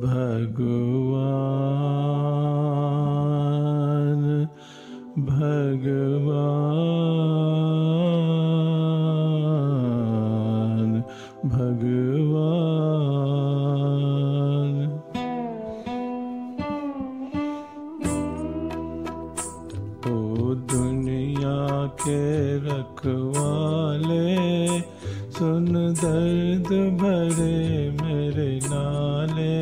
भगवान दर्द भरे मेरे नाले,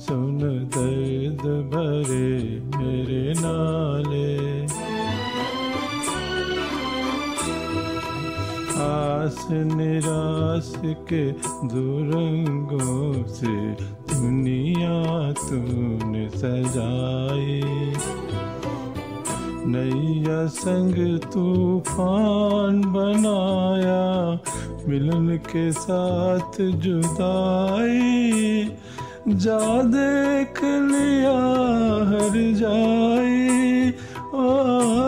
सुन दर्द भरे मेरे नाले। आस निराश के दुरंगों से दुनिया तूने सजाई। नैया संग तूफ़ान बनाया मिलन के साथ जुदाई, जा देख लिया हर जाई। ओ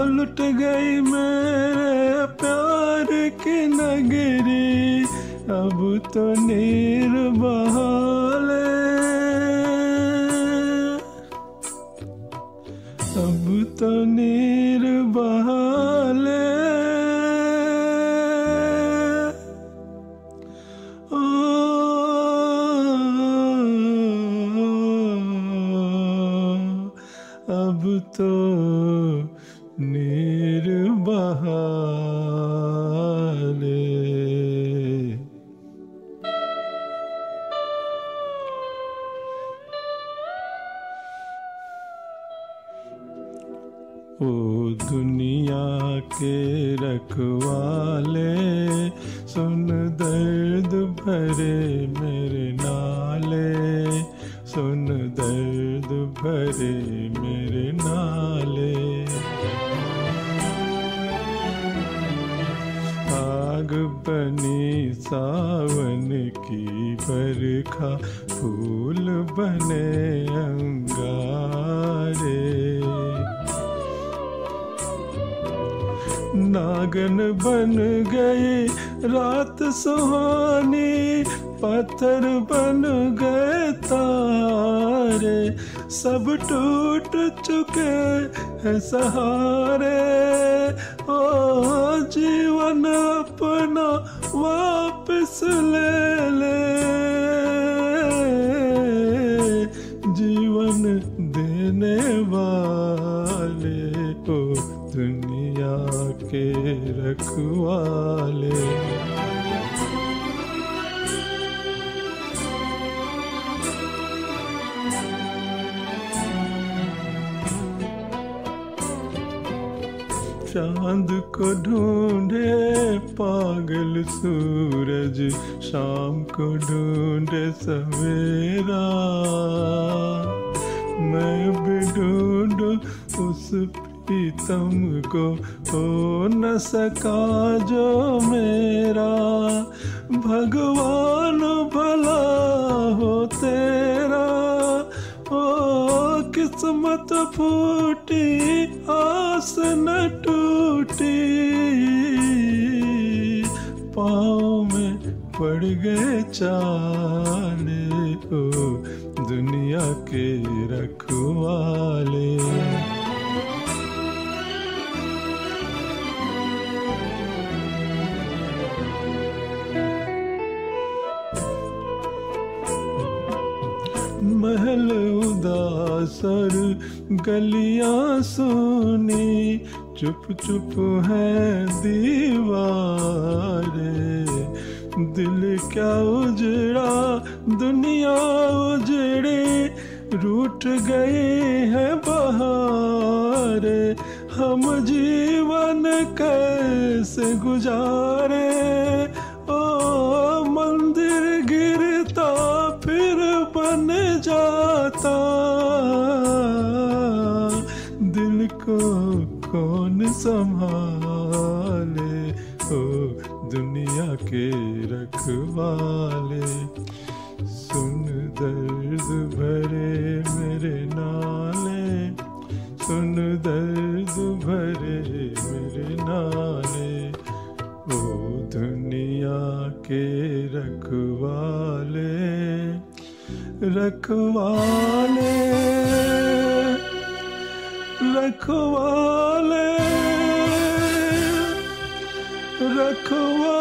लुट गई मेरे प्यार की नगरी, अब तो नीर बहाले अब तो नीर बहाले तो नीर बहाले ओ दुनिया के रखवाले सुन दर्द भरे सुन दर्द भरे मेरे नाले। आग बनी सावन की बरखा, फूल बने अंगारे। नागन बन गई रात सुहानी पत्थर बन गए तारे सब टूट चुके हैं सहारे। ओ जीवन अपना वापस ले चाँद को ढूंढे, पागल सूरज शाम को ढूंढे सवेरा। मैं भी ढूंढू उस प्रीतम को, हो न सका जो मेरा। भगवान भला हो तेरा ओ किस्मत फूटी आस न टूटी। पाँव में पड़ गए चाले ओ दुनिया के रखवाले। महल उदासर, गलियाँ सुनी। चुप चुप है दीवारे। दिल क्या उजड़ा, दुनिया उजड़े। रूठ गई है बहारे। हम जीवन कैसे गुजारे? ओ, मंदिर गिरता फिर बन जाता दिल को कौन संभाले? ओ, दुनिया के रखवाले। सुन दर्द भरे मेरे नाले। सुन दर्द भरे मेरे नाले। ओ, दुनिया के रखवाले। रखवाले रखवाले रखवाले